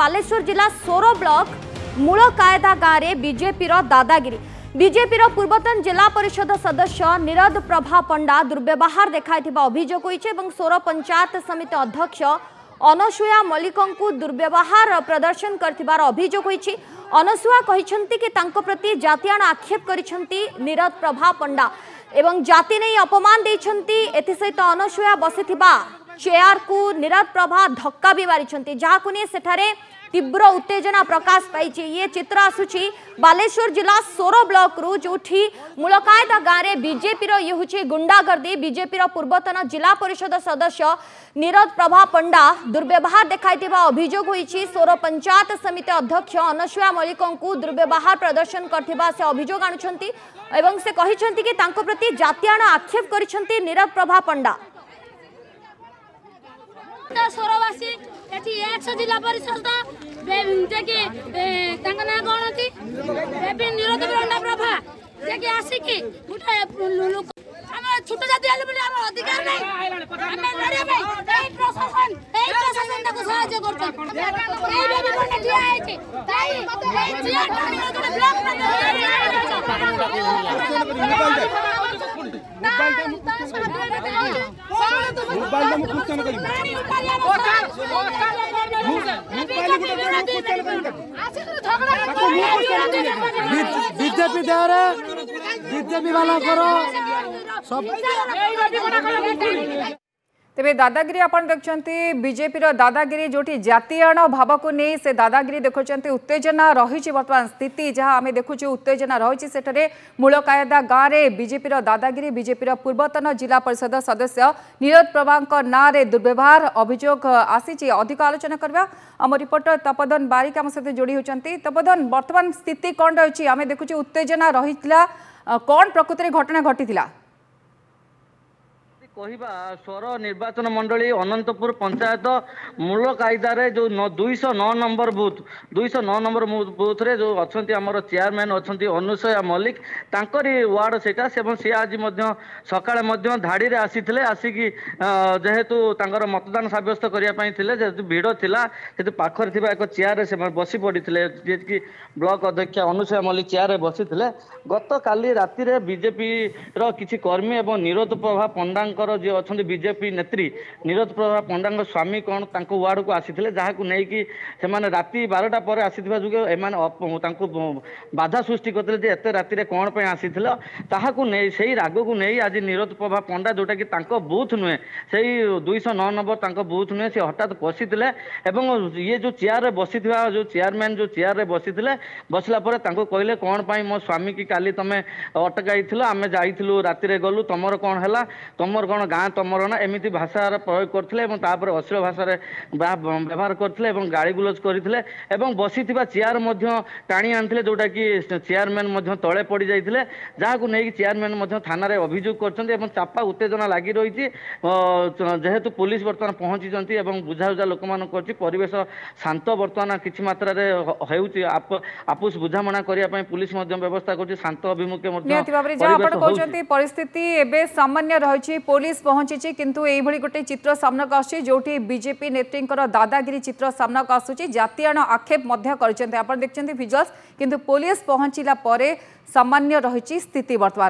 ବାଲେଶ୍ୱର ଜିଲ୍ଲା ସୋର ବ୍ଲକ ମୂଳକାଏଦା ଗାଁରେ ବିଜେପିର ଦାଦାଗିରି ବିଜେପିର ପୂର୍ବତନ ଜିଲ୍ଲା ପରିଷଦ ସଦସ୍ୟ ନିରଦ ପ୍ରଭା ପଣ୍ଡା ଦୁର୍ବ୍ୟବହାର ଦେଖାଇଥିବା ଅଭିଯୋଗ ହୋଇଛି ଏବଂ ସୋର ପଞ୍ଚାୟତ ସମିତି ଅଧ୍ୟକ୍ଷ ଅନସୂୟା ମଲ୍ଲିକଙ୍କୁ ଦୁର୍ବ୍ୟବହାର ପ୍ରଦର୍ଶନ କରିଥିବାର ଅଭିଯୋଗ ହୋଇଛି ଅନସୂୟା କହିଛନ୍ତି କି ତାଙ୍କ ପ୍ରତି ଜାତିଆଣ ଆକ୍ଷେପ କରିଛନ୍ତି ନିରଦ ପ୍ରଭା ପଣ୍ଡା ଏବଂ ଜାତି ନେଇ ଅପମାନ ଦେଇଛନ୍ତି ଏଥିସହିତ ଅନସୂୟା ବସିଥିବା ଚେୟାର କୁ ନିରବ ପ୍ରଭା ଧକ୍କା ବି ମାରିଛନ୍ତି ଯାହାକୁ ନେଇ ସେଠାରେ ତୀବ୍ର ଉତ୍ତେଜନା ପ୍ରକାଶ ପାଇଛି ଇଏ ଚିତ୍ର ଆସୁଛି ବାଲେଶ୍ୱର ଜିଲ୍ଲା ସୋର ବ୍ଲକରୁ ଯେଉଁଠି ମୂଳକାୟଦା ଗାଁରେ ବିଜେପିର ଇଏ ହେଉଛି ଗୁଣ୍ଡାଗର୍ଦ୍ଦି ବିଜେପିର ପୂର୍ବତନ ଜିଲ୍ଲା ପରିଷଦ ସଦସ୍ୟ ନିରଜ ପ୍ରଭା ପଣ୍ଡା ଦୁର୍ବ୍ୟବହାର ଦେଖାଇଥିବା ଅଭିଯୋଗ ହୋଇଛି ସୋର ପଞ୍ଚାୟତ ସମିତି ଅଧ୍ୟକ୍ଷ ଅନସୁୟା ମଲ୍ଲିକଙ୍କୁ ଦୁର୍ବ୍ୟବହାର ପ୍ରଦର୍ଶନ କରିଥିବା ସେ ଅଭିଯୋଗ ଆଣୁଛନ୍ତି ଏବଂ ସେ କହିଛନ୍ତି କି ତାଙ୍କ ପ୍ରତି ଜାତିଆଣ ଆକ୍ଷେପ କରିଛନ୍ତି ନିରଜ ପ୍ରଭା ପଣ୍ଡା સોરવાસી એથી એકસો જિલ્લા પરિષદ જેકે તાંક ના કોણ હતી એપી નિરોધ બ્રહ્મા પ્રભા જેકે આસિકી ગોટે ଆମେ ଛୋଟ ଜାତି ହେଲେ ବୋଲି ଆମର ଅଧିକାର ନାହିଁ ଆମେ ଲଢ଼ିବା ପାଇଁ ଏଇ ପ୍ରଶାସନ ଏଇ ପ୍ରଶାସନ ତାକୁ ସାହାଯ୍ୟ କରୁଛନ୍ତି ଏଇ ବେବି ବଣ୍ଡ ଠିଆ ହେଇଛି ତାଇ ଏଇ ଝିଅ ଟାଣିବା ଗୋଟେ ବ୍ଲକ ମୋବାଇଲ ଟା ମୁଁ ଖୁସ୍ତାନ କରିବି ବିଦ୍ୟାରେ ବିଜେପି ବାଲାଙ୍କର ସବୁ ତେବେ ଦାଦାଗିରି ଆପଣ ଦେଖୁଛନ୍ତି ବିଜେପିର ଦାଦାଗିରି ଯେଉଁଠି ଜାତିଆଣ ଭାବକୁ ନେଇ ସେ ଦାଦାଗିରି ଦେଖୁଛନ୍ତି ଉତ୍ତେଜନା ରହିଛି ବର୍ତ୍ତମାନ ସ୍ଥିତି ଯାହା ଆମେ ଦେଖୁଛୁ ଉତ୍ତେଜନା ରହିଛି ସେଠାରେ ମୂଳକାୟଦା ଗାଁରେ ବିଜେପିର ଦାଦାଗିରି ବିଜେପିର ପୂର୍ବତନ ଜିଲ୍ଲା ପରିଷଦ ସଦସ୍ୟ ନିରୋଜ ପ୍ରଭାଙ୍କ ନାଁରେ ଦୁର୍ବ୍ୟବହାର ଅଭିଯୋଗ ଆସିଛି ଅଧିକ ଆଲୋଚନା କରିବା ଆମ ରିପୋର୍ଟର ତପୋଧନ ବାରିକ ଆମ ସହିତ ଯୋଡ଼ି ହେଉଛନ୍ତି ତପୋଧନ ବର୍ତ୍ତମାନ ସ୍ଥିତି କ'ଣ ରହିଛି ଆମେ ଦେଖୁଛୁ ଉତ୍ତେଜନା ରହିଥିଲା କ'ଣ ପ୍ରକୃତରେ ଘଟଣା ଘଟିଥିଲା কহা স্বর নির্বাচন মন্ডলী অনন্তপুর পঞ্চায়েত মূল কায়দার যে দুইশহ ন নম্বর বুথ দুইশহ ন নম্বর বুথরে যে অনেক আমার চেয়ারম্যান অনেক অনুসয়া মল্লিক তাঁকরি ওয়ার্ড সেটা এবং সে আজ সকালে ধাড়ি আসিলে আসিকি যেহেতু তাঁর মতদান সাব্যস্ত করা যেহেতু ভিড় লা সেহেতু পাখে থাকা এক চেয়ারে সে বসি পড়ে যিকি ব্লক অধ্যক্ষ অনুসয়া মল্লিক চেয়ারে বসিলে গতকালি রাতে বিজেপির কিছু কর্মী এবং নিরোদ প্রভা পণ্ডাঙ্কর ଆମର ଯିଏ ଅଛନ୍ତି ବିଜେପି ନେତ୍ରୀ ନିରୋଜ ପ୍ରଭା ପଣ୍ଡାଙ୍କ ସ୍ୱାମୀ କ'ଣ ତାଙ୍କ ୱାର୍ଡ଼କୁ ଆସିଥିଲେ ଯାହାକୁ ନେଇକି ସେମାନେ ରାତି ବାରଟା ପରେ ଆସିଥିବା ଯୋଗୁଁ ଏମାନେ ତାଙ୍କୁ ବାଧା ସୃଷ୍ଟି କରିଥିଲେ ଯେ ଏତେ ରାତିରେ କ'ଣ ପାଇଁ ଆସିଥିଲ ତାହାକୁ ନେଇ ସେଇ ରାଗକୁ ନେଇ ଆଜି ନିରୋଜ ପ୍ରଭା ପଣ୍ଡା ଯେଉଁଟାକି ତାଙ୍କ ବୁଥ୍ ନୁହେଁ ସେଇ ଦୁଇଶହ ନଅ ନମ୍ବର ତାଙ୍କ ବୁଥ୍ ନୁହେଁ ସେ ହଠାତ୍ ବସିଥିଲେ ଏବଂ ଇଏ ଯେଉଁ ଚେୟାରରେ ବସିଥିବା ଯେଉଁ ଚେୟାରମ୍ୟାନ୍ ଯେଉଁ ଚେୟାରରେ ବସିଥିଲେ ବସିଲା ପରେ ତାଙ୍କୁ କହିଲେ କ'ଣ ପାଇଁ ମୋ ସ୍ୱାମୀ କି କାଲି ତୁମେ ଅଟକାଇଥିଲ ଆମେ ଯାଇଥିଲୁ ରାତିରେ ଗଲୁ ତମର କ'ଣ ହେଲା ତମର କ'ଣ କ'ଣ ଗାଁ ତମର ନା ଏମିତି ଭାଷାର ପ୍ରୟୋଗ କରିଥିଲେ ଏବଂ ତାପରେ ଅଶ୍ଳୀଳ ଭାଷାରେ ବ୍ୟବହାର କରିଥିଲେ ଏବଂ ଗାଳିଗୁଲଜ କରିଥିଲେ ଏବଂ ବସିଥିବା ଚେୟାର ମଧ୍ୟ ଟାଣି ଆଣିଥିଲେ ଯେଉଁଟାକି ଚେୟାରମ୍ୟାନ୍ ମଧ୍ୟ ତଳେ ପଡ଼ିଯାଇଥିଲେ ଯାହାକୁ ନେଇକି ଚେୟାରମ୍ୟାନ୍ ମଧ୍ୟ ଥାନାରେ ଅଭିଯୋଗ କରିଛନ୍ତି ଏବଂ ଚାପା ଉତ୍ତେଜନା ଲାଗି ରହିଛି ଯେହେତୁ ପୋଲିସ ବର୍ତ୍ତମାନ ପହଞ୍ଚିଛନ୍ତି ଏବଂ ବୁଝାବୁଝା ଲୋକମାନଙ୍କୁ କରୁଛି ପରିବେଶ ଶାନ୍ତ ବର୍ତ୍ତମାନ କିଛି ମାତ୍ରାରେ ହେଉଛି আপুষ বুঝামଣା করা পুলিশ ব্যবস্থা করছে শান্ত অভিমুখে নিহতি ভাবে যা আপনার কৌন পরিস্থিতি এবে সামান্য রয়েছে পুলিশ পুলিশ পৌঁছিছে কিন্তু এইভাবে গোটে চিত্র সামনাকু আসছে যেটি বিজেপি নেত্রীঙ্কর দাদাগিরি চিত্র সামনাকু আসুচি জাতিয়াণ আক্ষেপ মধ্যে করছেন আপনার দেখছেন ভিজুয়ালস কিন্তু পুলিশ পৌঁছিলা পরে সামান্য রয়েছে স্থিতি বর্তমান